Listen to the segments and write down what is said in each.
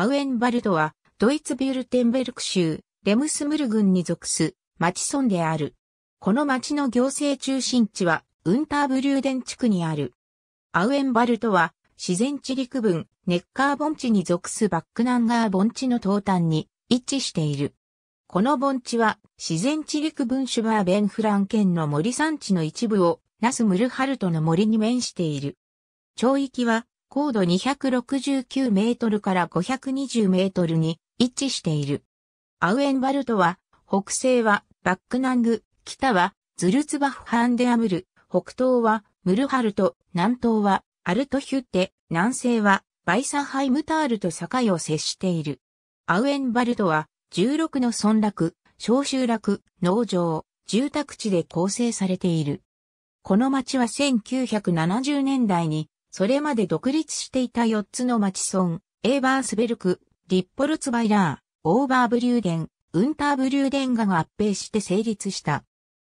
アウエンバルトは、ドイツビュルテンベルク州、レムスムル郡に属す、町村である。この町の行政中心地は、ウンターブリューデン地区にある。アウエンバルトは、自然地陸分、ネッカー盆地に属すバックナンガー盆地の東端に位置している。この盆地は、自然地陸分シュバーベンフラン県の森山地の一部を、ナスムルハルトの森に面している。町域は、高度269メートルから520メートルに位置している。アウエンバルトは、北西はバックナング、北はズルツバフハンデアムル、北東はムルハルト、南東はアルトヒュッテ、南西はバイサハイムタールと境を接している。アウエンバルトは16の村落、小集落、農場、住宅地で構成されている。この町は1970年代にそれまで独立していた4つの町村、エーバースベルク、リッポルツバイラー、オーバーブリューデン、ウンターブリューデンガが合併して成立した。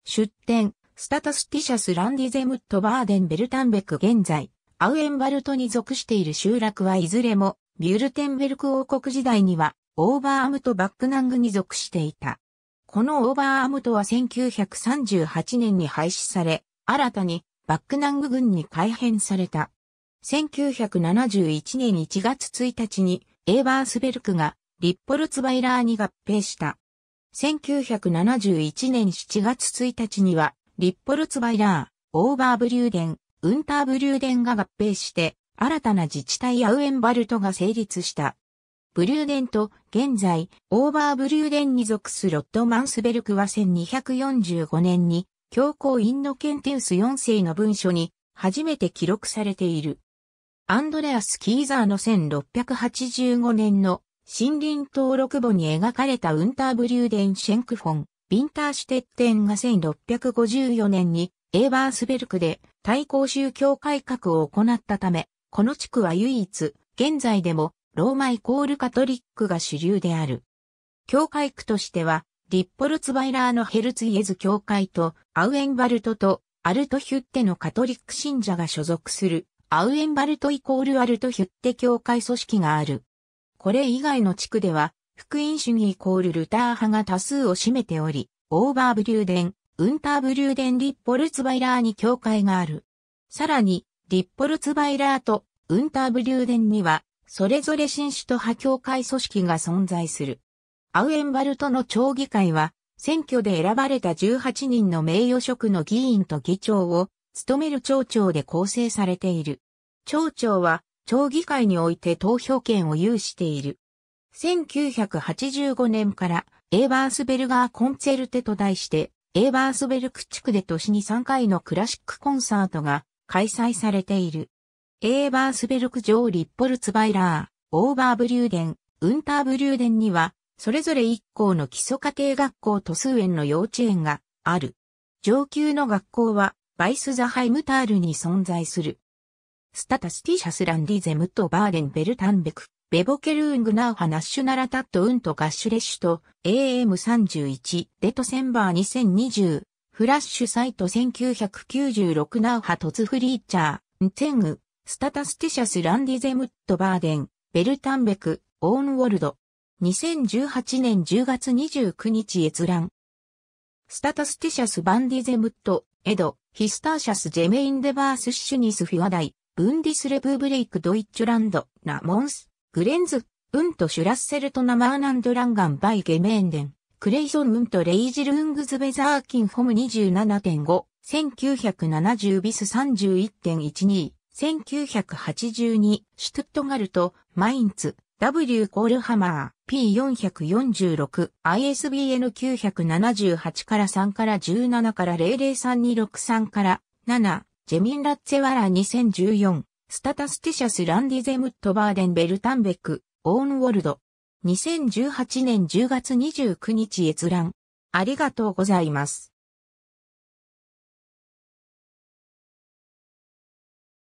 出典、Statistisches Landesamt Baden-Württemberg 現在、アウエンバルトに属している集落はいずれも、ビュルテンベルク王国時代には、オーバーアムとバックナングに属していた。このオーバーアムトは1938年に廃止され、新たにバックナング郡に改編された。1971年1月1日にエーバースベルクがリッポルツバイラーに合併した。1971年7月1日には、リッポルツバイラー、オーバーブリューデン、ウンターブリューデンが合併して、新たな自治体アウエンバルトが成立した。ブリューデンと現在、オーバーブリューデンに属すロットマンスベルクは1245年に、教皇インノケンテウス4世の文書に初めて記録されている。アンドレアス・キーザーの1685年の森林登録簿に描かれたウンターブリューデンシェンクフォン、ビンターシュテッテンが1654年にエーバースベルクで対抗宗教改革を行ったため、この地区は唯一、現在でもローマイコールカトリックが主流である。教会区としては、リッポルツバイラーのヘルツイエズ教会とアウエンバルトとアルトヒュッテのカトリック信者が所属するアウエンバルトイコールアルトヒュッテ教会組織がある。これ以外の地区では、福音主義イコールルター派が多数を占めており、オーバーブリューデン、ウンターブリューデンリッポルツバイラーに教会がある。さらに、リッポルツバイラーとウンターブリューデンには、それぞれ新種と派教会組織が存在する。アウエンバルトの町議会は、選挙で選ばれた18人の名誉職の議員と議長を務める町長で構成されている。町長は町議会において投票権を有している。1985年からエーバースベルガーコンツェルテと題して、エーバースベルク地区で年に3回のクラシックコンサートが開催されている。エーバースベルク城リッポルツバイラー、オーバーブリューデン、ウンターブリューデンには、それぞれ一校の基礎家庭学校と数園の幼稚園がある。上級の学校はバイスザハイムタールに存在する。 Statistisches Landesamt Baden-Württemberg、Bevölkerung nach Nationalität und Geschlecht am 31 Dezember 2020 Fläche seit 1996 nach tatsächlicher Nutzung Statistisches Landesamt Baden-Württemberg Auenwald。2018年10月29日閲覧スタタスティシャスバンディゼムットエド。ヒスターシャスジェメインデバースシュニスフィワダイブンディスレブブレイクドイッチュランド、ナモンス、グレンズ、ウントシュラッセルトナマーナンドランガンバイゲメーンデン、クレイソンウントレイジルウングズベザーキンフォム27.5、1970ビス31.12、1982、シュトゥットガルト、マインツ、W コールハマー、P446、ISBN 978から3から17から003263から7、ジェミン・ラッツェワラ2014、スタタスティシャス・ランディゼムット・バーデン・ベルタンベック、オーン・ウォルド。2018年10月29日閲覧。ありがとうございます。